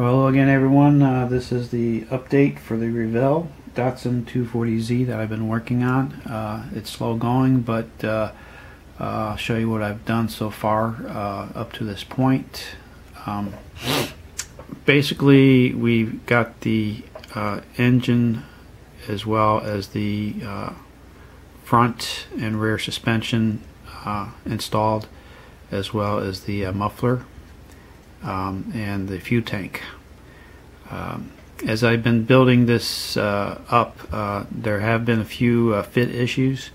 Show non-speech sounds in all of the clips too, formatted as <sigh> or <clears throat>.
Well, again, everyone, uh, this is the update for the Revell Datsun 240Z that I've been working on. Uh, it's slow going, but uh, uh, I'll show you what I've done so far uh, up to this point. Um, basically, we've got the uh, engine as well as the uh, front and rear suspension installed, as well as the muffler um, and the fuel tank. Um, as I've been building this uh, up, uh, there have been a few uh, fit issues,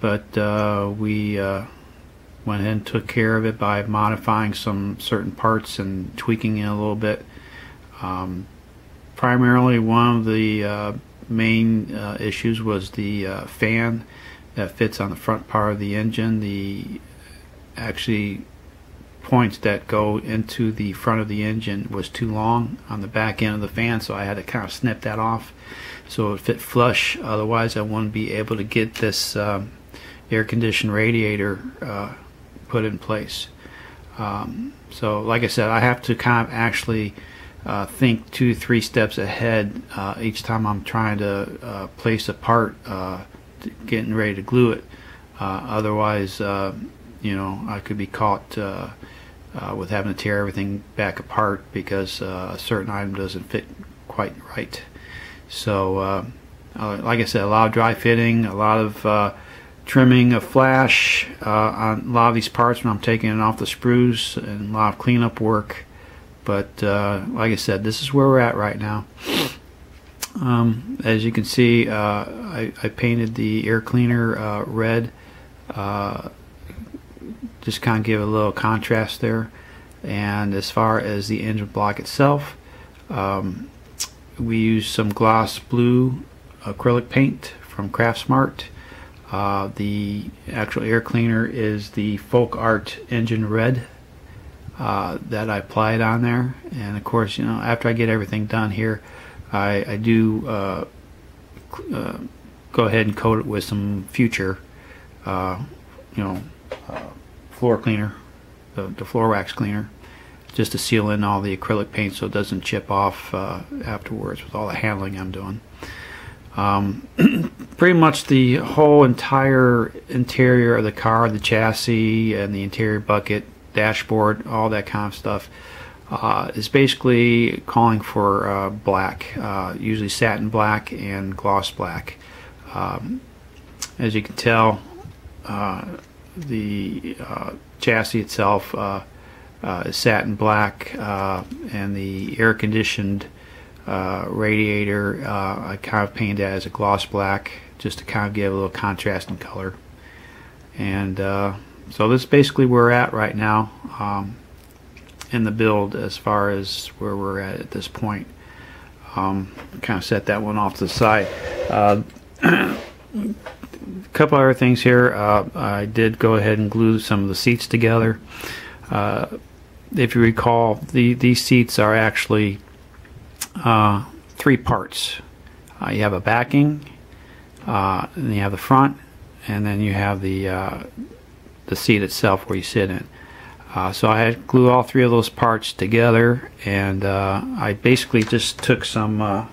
but uh, we uh, went ahead and took care of it by modifying some certain parts and tweaking it a little bit. Um, primarily, one of the uh, main issues was the fan that fits on the front part of the engine. The actually points that go into the front of the engine was too long on the back end of the fan so I had to kind of snip that off so it fit flush. Otherwise I wouldn't be able to get this um, air conditioned radiator uh, put in place. Um, so like I said I have to kind of actually uh, think two three steps ahead uh, each time I'm trying to uh, place a part uh, getting ready to glue it. Uh, otherwise you know I could be caught uh, with having to tear everything back apart because uh, a certain item doesn't fit quite right. So, uh, uh like I said, a lot of dry fitting, a lot of uh, trimming of flash uh, on a lot of these parts when I'm taking it off the sprues, and a lot of cleanup work. But like I said, this is where we're at right now. Um, as you can see, I, I, painted the air cleaner red just kind of give a little contrast there. And as far as the engine block itself um, we use some gloss blue acrylic paint from Craftsmart uh, the actual air cleaner is the FolkArt Engine Red uh, that I applied on there. And of course you know after I get everything done here I, I do uh, uh go ahead and coat it with some future uh, you know uh, floor cleaner, the, the floor wax cleaner, just to seal in all the acrylic paint so it doesn't chip off uh, afterwards with all the handling I'm doing. Um, <clears throat> pretty much the whole entire interior of the car, the chassis and the interior bucket, dashboard, all that kind of stuff uh, is basically calling for uh, black, uh, usually satin black and gloss black. Um, as you can tell, uh, the uh, chassis itself uh, uh, is satin black, uh, and the air conditioned uh, radiator I kind of painted as a gloss black just to kind of give a little contrast in color. And so this is basically where we're at right now um, in the build as far as where we're at at this point. Um, kind of set that one off to the side. <clears throat> Uh, a couple other things here. Uh, I did go ahead and glue some of the seats together. Uh, if you recall, the, these seats are actually uh, three parts. Uh, you have a backing, uh, and you have the front, and then you have the uh, the seat itself where you sit in. so I had glue all three of those parts together, and I basically just took some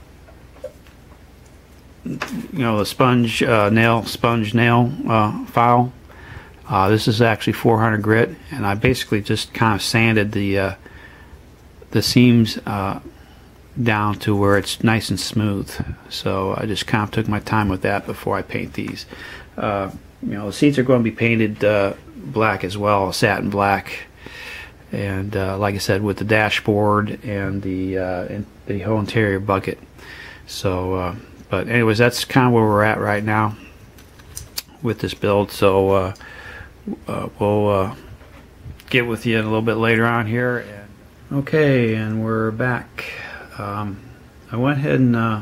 you know the sponge uh, nail sponge nail uh, file. Uh, this is actually 400 grit, and I basically just kind of sanded the uh, the seams uh, down to where it's nice and smooth. So I just kind of took my time with that before I paint these. Uh, you know the seats are going to be painted black as well, satin black. And like I said, with the dashboard and the in the whole interior bucket. So but anyways, that's kind of where we're at right now with this build. So uh, uh, we'll uh, get with you a little bit later on here. And, okay, and we're back. Um, I went ahead and uh,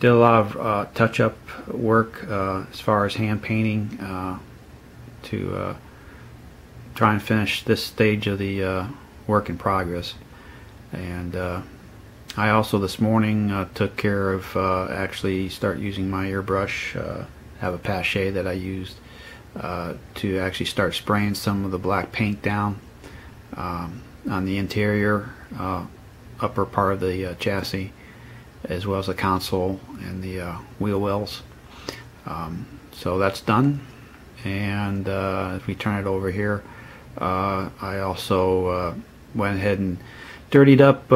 did a lot of uh, touch-up work uh, as far as hand painting to try and finish this stage of the work in progress. And I also this morning uh, took care of uh, actually start using my airbrush. Uh, have a Paasche that I used uh, to actually start spraying some of the black paint down um, on the interior. Uh, upper part of the uh, chassis, as well as the console and the wheel wells. Um, so that's done. And if we turn it over here, I also went ahead and dirtied up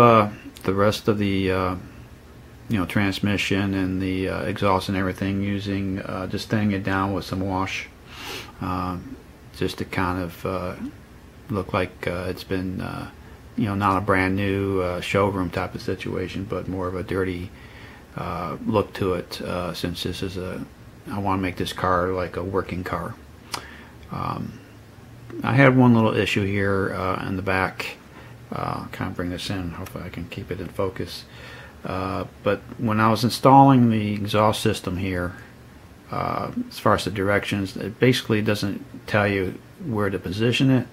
the rest of the uh, you know transmission and the uh, exhaust and everything using uh, just thinning it down with some wash um, just to kind of uh, look like uh, it's been you know not a brand new showroom type of situation but more of a dirty look to it since this is a I want to make this car like a working car. Um, I had one little issue here in the back uh, kind of bring this in hopefully I can keep it in focus uh, but when I was installing the exhaust system here, uh, as far as the directions, it basically doesn't tell you where to position it.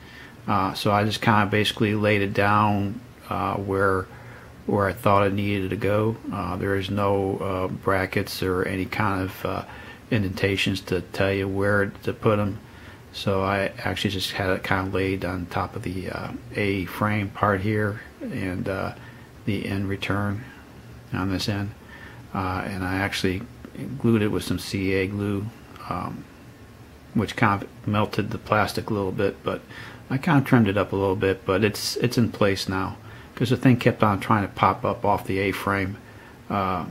Uh, so I just kind of basically laid it down uh, where where I thought it needed to go. Uh, there is no uh, brackets or any kind of indentations to tell you where to put them. So I actually just had it kind of laid on top of the A frame part here and the end return on this end. Uh, and I actually glued it with some CA glue um, which kind of melted the plastic a little bit but I kind of trimmed it up a little bit but it's it's in place now. Because the thing kept on trying to pop up off the A-frame uh,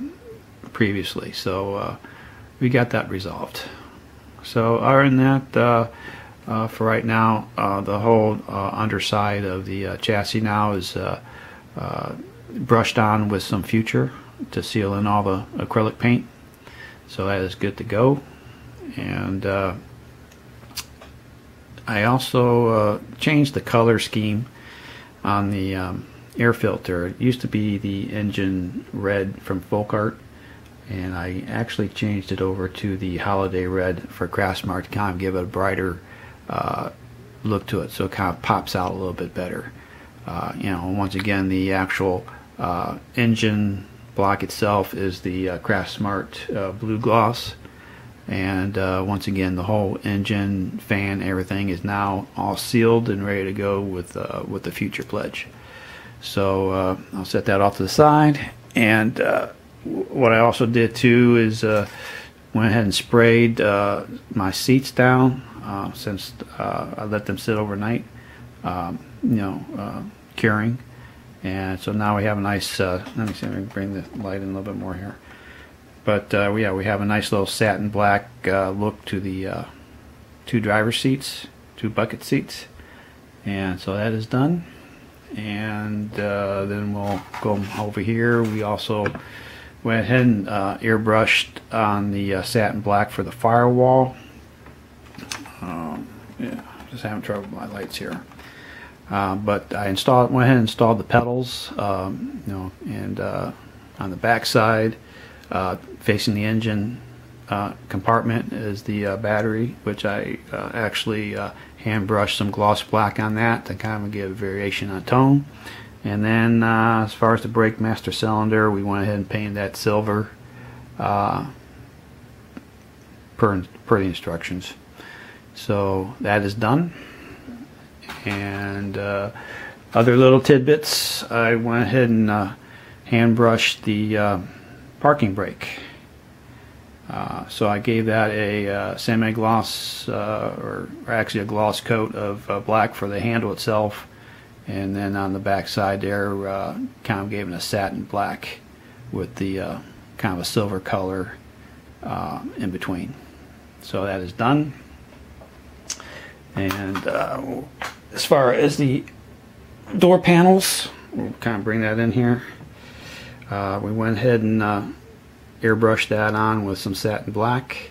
previously. So uh, we got that resolved so other than that uh, uh for right now uh, the whole underside of the chassis now is brushed on with some future to seal in all the acrylic paint. So that is good to go. And I also uh, changed the color scheme on the um, air filter. It used to be the engine red from FolkArt and I actually changed it over to the holiday red for Craftsmart to kind of give it a brighter uh, look to it. So it kind of pops out a little bit better. Uh, you know once again the actual uh, engine block itself is the uh, Craftsmart uh, blue gloss. And uh, once again the whole engine fan everything is now all sealed and ready to go with uh, with the future pledge. So uh, I'll set that off to the side. And uh, what I also did too is went ahead and sprayed my seats down since I let them sit overnight um, you know curing and so now we have a nice, uh, let me see, let me bring the light in a little bit more here. But uh, yeah, we have a nice little satin black uh, look to the uh, two driver seats, two bucket seats. And so that is done. And uh, then we'll go over here. We also went ahead and uh, airbrushed on the satin black for the firewall. Um, yeah, just having trouble with my lights here. Uh, but I installed, went ahead and installed the pedals, um, you know, and uh, on the back side, uh, facing the engine uh, compartment is the uh, battery, which I actually hand brushed some gloss black on that to kind of give a variation on tone. And then as far as the brake master cylinder, we went ahead and painted that silver per, per the instructions. So that is done and uh, other little tidbits. I went ahead and uh, hand brushed the uh, parking brake. Uh, so I gave that a uh, semi-gloss, uh, or, or, actually a gloss coat of black for the handle itself, and then on the back side there, kind of gave it a satin black with the kind of a silver color in between. So that is done. And as far as the door panels, we'll kind of bring that in here. Uh, we went ahead and uh, airbrushed that on with some satin black.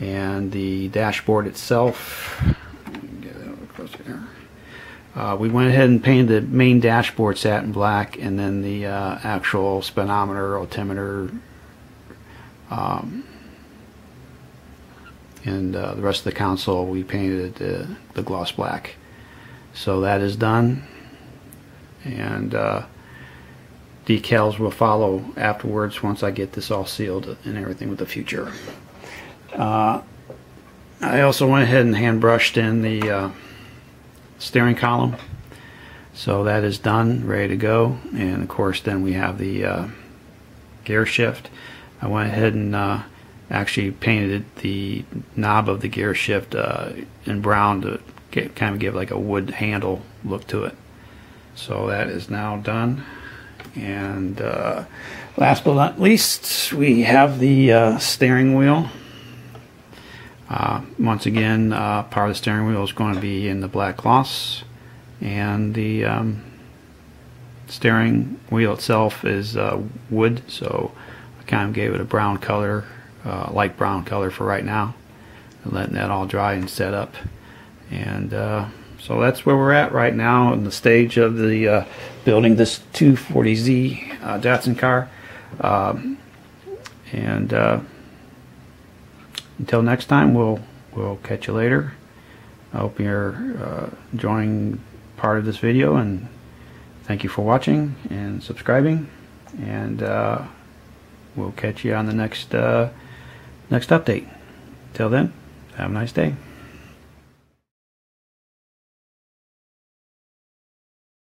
And the dashboard itself, get it over closer here. Uh, we went ahead and painted the main dashboard satin black and then the uh, actual speedometer, altimeter, um, and uh, the rest of the console we painted the gloss black. So that is done. And uh, decals will follow afterwards once I get this all sealed and everything with the future. Uh, I also went ahead and hand brushed in the uh, steering column. So that is done, ready to go. And of course, then we have the uh, gear shift. I went ahead and uh, actually painted the knob of the gear shift uh, in brown to get, kind of give like a wood handle look to it. So that is now done. And uh, last but not least, we have the uh, steering wheel. Uh, once again, uh, part of the steering wheel is going to be in the black gloss, and the um, steering wheel itself is uh, wood, so I kind of gave it a brown color, uh, light brown color for right now, letting that all dry and set up. And uh, so that's where we're at right now in the stage of the uh, building this 240Z uh, Datsun car. Um, and uh, until next time, we'll we'll catch you later. I hope you're uh, enjoying part of this video, and thank you for watching and subscribing. And uh, we'll catch you on the next uh, next update. Till then, have a nice day.